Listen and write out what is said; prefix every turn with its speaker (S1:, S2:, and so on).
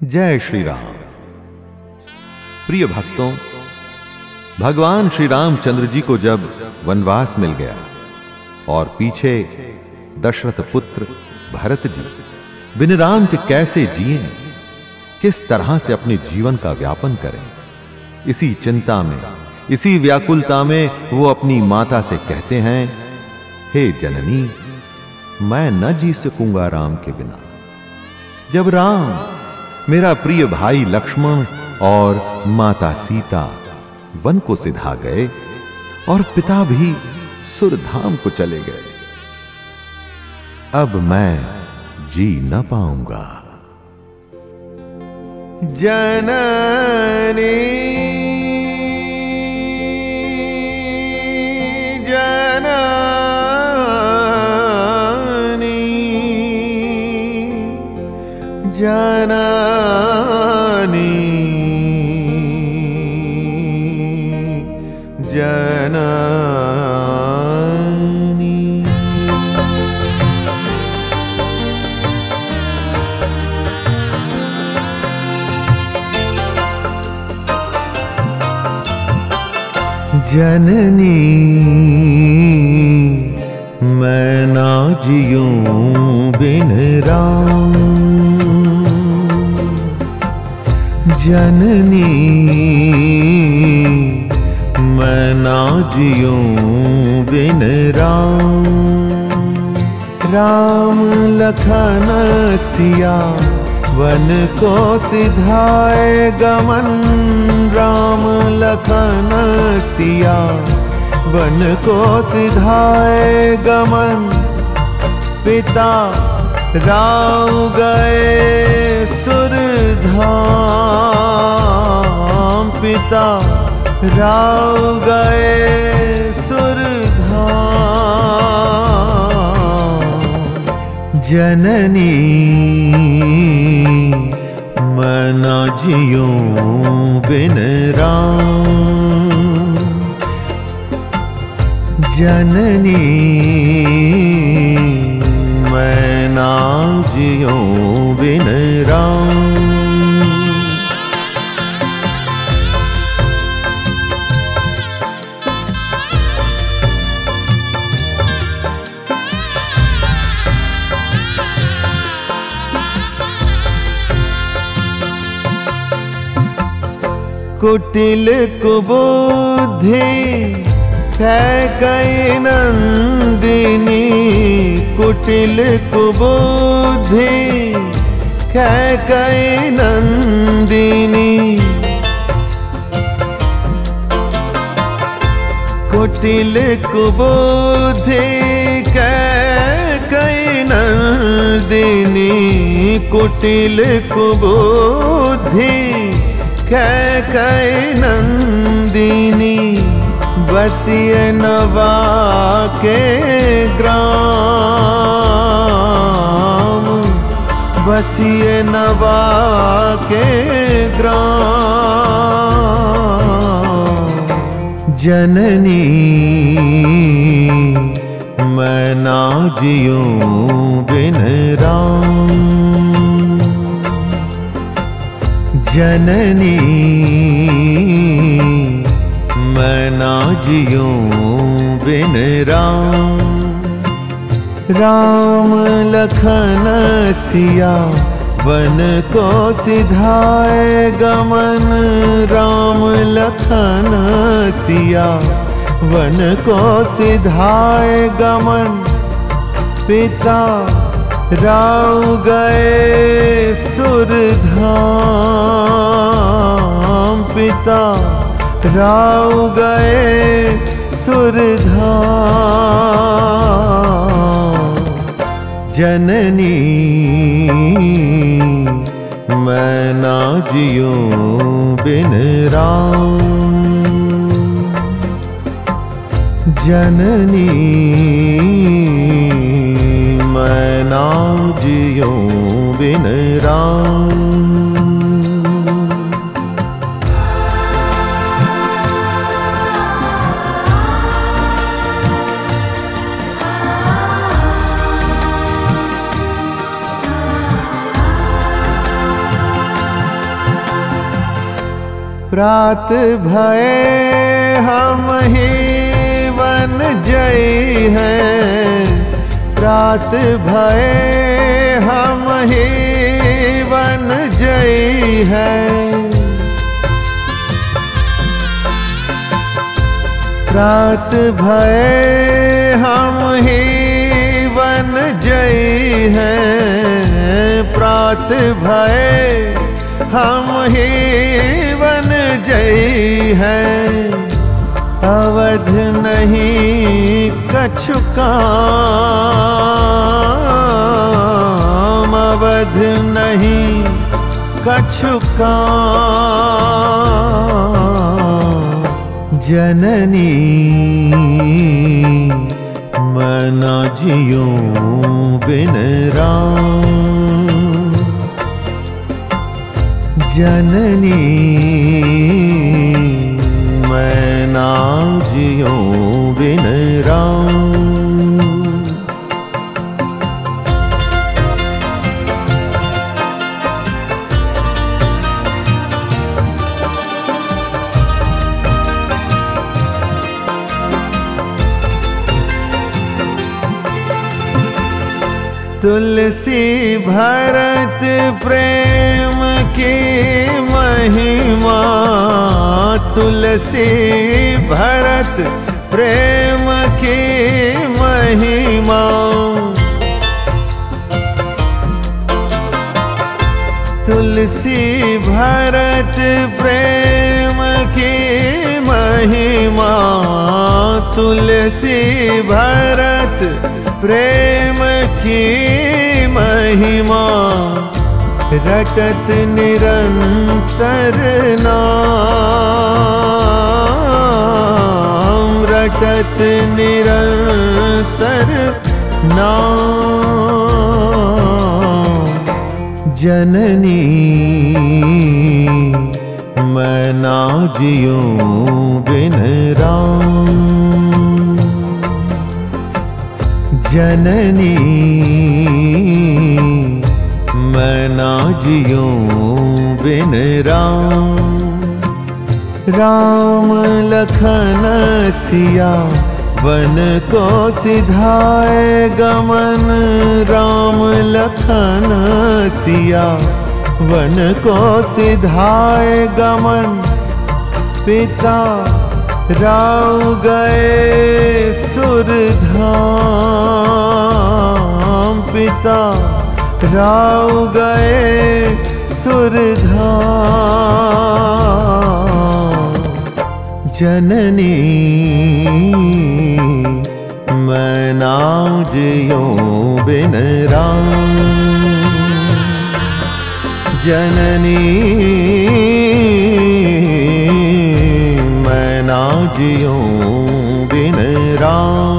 S1: जय श्री राम प्रिय भक्तों, भगवान श्री रामचंद्र जी को जब वनवास मिल गया और पीछे दशरथ पुत्र भरत जी बिन राम के कैसे जिए, किस तरह से अपने जीवन का व्यापन करें, इसी चिंता में, इसी व्याकुलता में वो अपनी माता से कहते हैं, हे जननी, मैं न जी सकूँगा राम के बिना। जब राम मेरा प्रिय भाई लक्ष्मण और माता सीता वन को सिधा गए और पिता भी सुरधाम को चले गए। अब मैं जी न पाऊँगा। जननी जननी। जननी जियूं बिन राम। जननी जियूं बिन राम। राम लखन सिया, वन को सिधाए गमन। राम लखन सिया, वन को सिधाए गमन। पिता राव गए सुरधाम पिता गए सुरधाम जननी मना जियो बिन राम। जननी मैं ना जियो बिन राम कुटिल कुबुद्धि कई नंदिनी। कुटिल कुबुद्धि कई नंदिनी। कुटिल कुबुद्धि कई नंदिनी। कुटिल कुबुद्धि कई नंदिनी बसिय नवा के ग्राम। जननी मैं ना जियूं बिन राम जननी, मैं ना जियूं बिन राम। राम लखन सिया वन को सिधाए गमन। राम लखन सिया वन को सिधाए गमन। पिता राव गए सुरधाम पिता राव गए सुरधाम। जननी मैं ना जियूं बिन राम। जननी मैं ना जियूं बिन राम प्रात भय हम ही वन जय हैं। प्रात भय हम ही वन जय हैं। प्रात भय हम ही वन जय हैं। प्रात भय हम ही वन जय हैं। अवध नहीं कछु काम, अवध नहीं कछु काम। जननी, मना जियो बिन राम। जननी। मैं ना जियो बिन राम तुलसी भरत प्रेम की महिमा, तुलसी भरत प्रेम की महिमा। तुलसी भरत प्रेम की महिमा, तुलसी भरत प्रेम की महिमा रटत निरंतर नाम रटत निरंतर नाम। जननी मैं ना जियो बिन राम। जननी, मैं ना जियो बिन राम। राम लखन सिया, वन को सिधाए गमन। राम लखन सिया, वन को सिधाए गमन। पिता राव गए सुरधाम पिता। राव गए सुरधाम। जननी मैं ना जियो बिन राम। जननी जियो बिन राम।